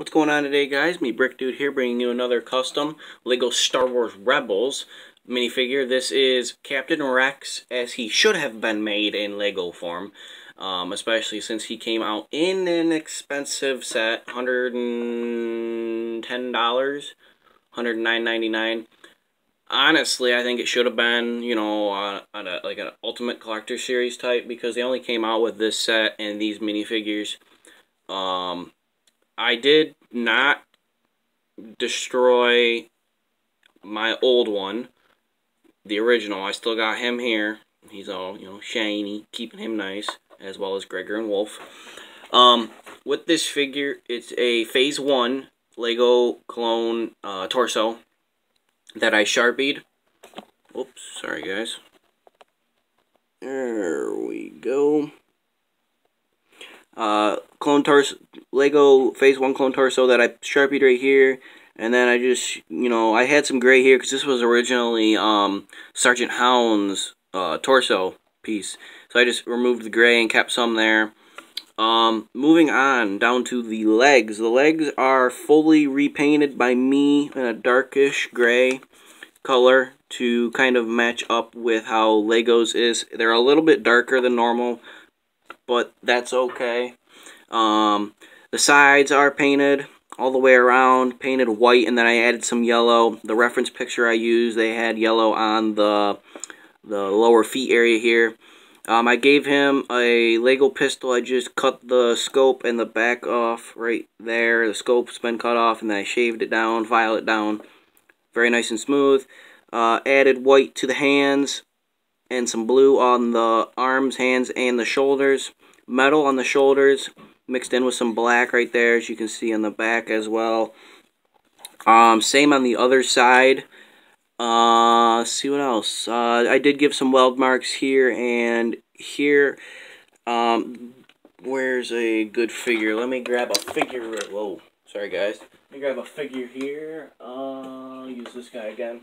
What's going on today, guys? Me, Brick Dude here, bringing you another custom LEGO Star Wars Rebels minifigure. This is Captain Rex, as he should have been made in LEGO form, um, especially since he came out in an expensive set, $110, $109.99. Honestly, I think it should have been, you know, on a, like an Ultimate Collector Series type, because they only came out with this set and these minifigures. Um, I did not destroy my old one, the original. I still got him here. He's all, you know, shiny, keeping him nice, as well as Gregor and Wolffe. Um, with this figure, it's a Phase 1 Lego clone uh, torso that I Sharpied. Oops, sorry guys. There we go uh, clone torso, Lego Phase 1 clone torso that I sharpied right here. And then I just, you know, I had some gray here because this was originally um, Sergeant Hound's uh, torso piece. So I just removed the gray and kept some there. Um, moving on down to the legs. The legs are fully repainted by me in a darkish gray color to kind of match up with how Legos is. They're a little bit darker than normal but that's okay. Um, the sides are painted all the way around, painted white, and then I added some yellow. The reference picture I used, they had yellow on the the lower feet area here. Um, I gave him a Lego pistol. I just cut the scope and the back off right there. The scope's been cut off, and then I shaved it down, filed it down. Very nice and smooth. Uh, added white to the hands and some blue on the arms, hands, and the shoulders metal on the shoulders mixed in with some black right there as you can see on the back as well. Um, same on the other side. Uh, see what else. Uh, I did give some weld marks here and here. Um, where's a good figure? Let me grab a figure whoa sorry guys. Let me grab a figure here. Uh, use this guy again.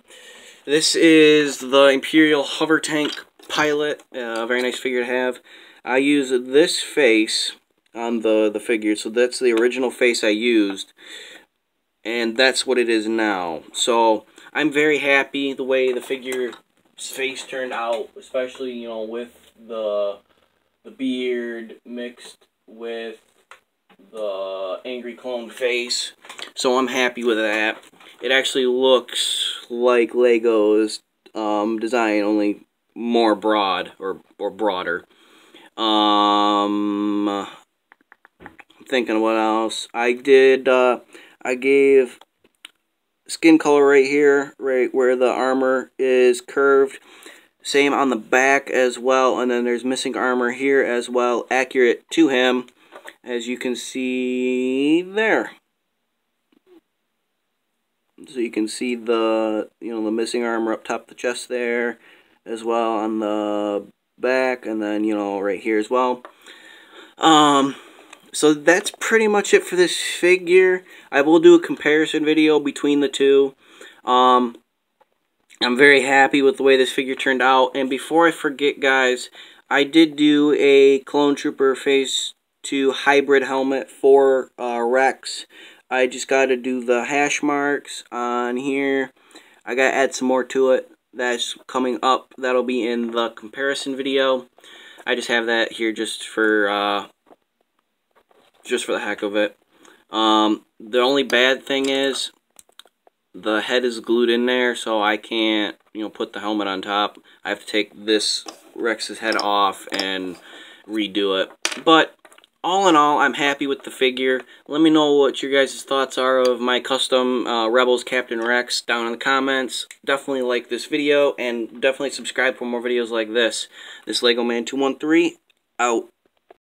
This is the Imperial Hover Tank Pilot. Uh, very nice figure to have. I use this face on the, the figure, so that's the original face I used, and that's what it is now. So, I'm very happy the way the figure's face turned out, especially, you know, with the, the beard mixed with the angry clone face, so I'm happy with that. It actually looks like Lego's um, design, only more broad, or, or broader. Um, thinking what else. I did, uh, I gave skin color right here, right where the armor is curved. Same on the back as well, and then there's missing armor here as well, accurate to him, as you can see there. So you can see the, you know, the missing armor up top the chest there, as well on the back, and then, you know, right here as well. Um, so that's pretty much it for this figure. I will do a comparison video between the two. Um, I'm very happy with the way this figure turned out. And before I forget, guys, I did do a Clone Trooper Phase 2 hybrid helmet for uh, Rex. I just got to do the hash marks on here. I got to add some more to it that's coming up. That'll be in the comparison video. I just have that here just for uh, just for the heck of it. Um, the only bad thing is the head is glued in there, so I can't you know put the helmet on top. I have to take this Rex's head off and redo it. But all in all, I'm happy with the figure. Let me know what your guys' thoughts are of my custom uh, Rebels Captain Rex down in the comments. Definitely like this video, and definitely subscribe for more videos like this. This Lego Man 213, out.